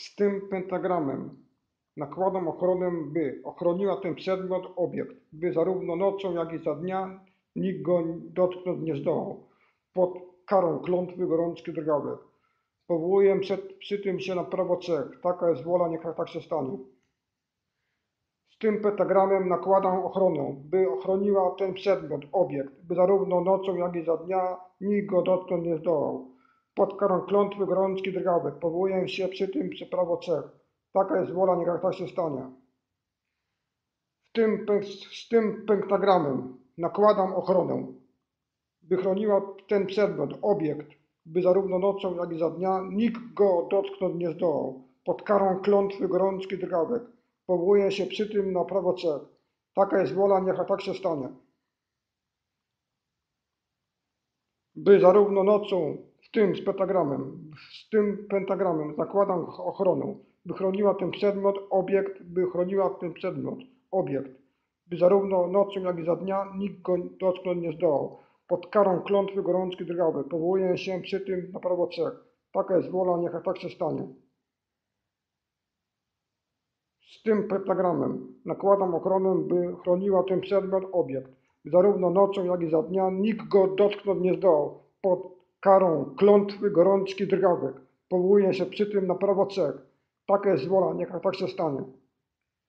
Z tym pentagramem nakładam ochronę, by ochroniła ten przedmiot, obiekt, by zarówno nocą, jak i za dnia nikt go dotknąć nie zdołał. Pod karą klątwy gorączki drgawych. Powołuję przed, przy tym się na prawo Czech. Taka jest wola, niech tak się stanie. Z tym pentagramem nakładam ochronę, by ochroniła ten przedmiot, obiekt, by zarówno nocą, jak i za dnia nikt go dotknąć nie zdołał. Pod karą klątwy gorączki drgawych. Powołuję się przy tym przy prawo Czech. Taka jest wola, niech tak się stanie. W tym, z tym pentagramem nakładam ochronę, by chroniła ten przedmiot, obiekt, by zarówno nocą, jak i za dnia nikt go dotknąć nie zdołał. Pod karą klątwy gorączki drgawek. Powołuję się przy tym na prawo Czech. Taka jest wola, niech tak się stanie. By zarówno nocą, w tym z pentagramem, z tym pentagramem zakładam ochronę, by chroniła ten przedmiot, obiekt, by chroniła ten przedmiot, obiekt, by zarówno nocą, jak i za dnia nikt go dotknąć nie zdołał. Pod karą klątwy gorączki drgawej powołuję się przy tym na prawo Czech. Taka jest wola, niech tak się stanie. Z tym pentagramem nakładam ochronę, by chroniła ten przedmiot, obiekt, by zarówno nocą, jak i za dnia nikt go dotknąć nie zdołał. Pod karą klątwy gorączki drgawek powołuję się przy tym na prawo Czech. Taka jest wola, niech tak się stanie.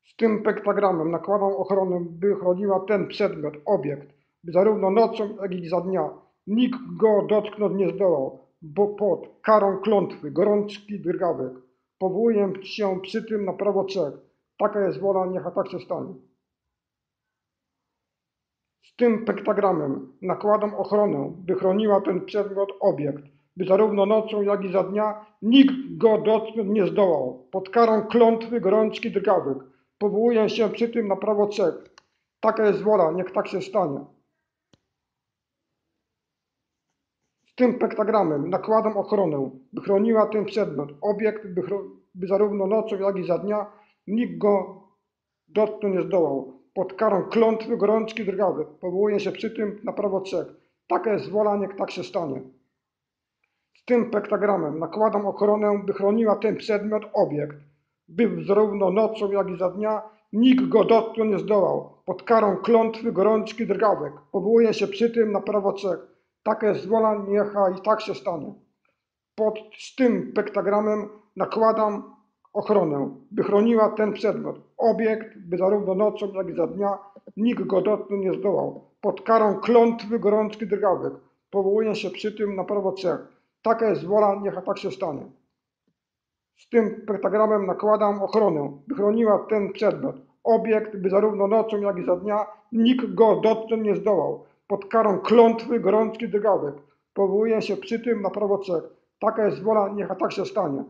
Z tym pentagramem nakładam ochronę, by chroniła ten przedmiot, obiekt, by zarówno nocą, jak i za dnia nikt go dotknąć nie zdołał, bo pod karą klątwy gorączki drgawek powołuję się przy tym na prawo Czech. Taka jest wola, niech tak się stanie. Tym pentagramem nakładam ochronę, by chroniła ten przedmiot, obiekt, by zarówno nocą, jak i za dnia nikt go dotknąć nie zdołał. Pod karą klątwy gorączki drgawek powołuję się przy tym na prawo Czech. Taka jest wola, niech tak się stanie. Z tym pentagramem nakładam ochronę, by chroniła ten przedmiot, obiekt, by, by zarówno nocą, jak i za dnia nikt go dotknąć nie zdołał. Pod karą klątwy gorączki drgawy powołuję się przy tym na prawo Czech. Taka jest wola, niech tak się stanie. Z tym pentagramem nakładam ochronę, by chroniła ten przedmiot, obiekt, by zarówno nocą, jak i za dnia nikt go dotknąć nie zdołał. Pod karą klątwy gorączki drgawek powołuję się przy tym na prawo Czech. Taka jest wola, niechaj i tak się stanie. Pod z tym pentagramem nakładam ochronę, by chroniła ten przedmiot, obiekt, by zarówno nocą, jak i za dnia nikt go dotknąć nie zdołał. Pod karą klątwy gorączki drgawek powołuję się przy tym na prawo Czech. Taka jest wola, niech tak się stanie. Z tym pentagramem nakładam ochronę, by chroniła ten przedmiot, obiekt, by zarówno nocą, jak i za dnia nikt go dotknąć nie zdołał. Pod karą klątwy gorączki drgawek powołuję się przy tym na prawo Czech. Taka jest wola, niech tak się stanie.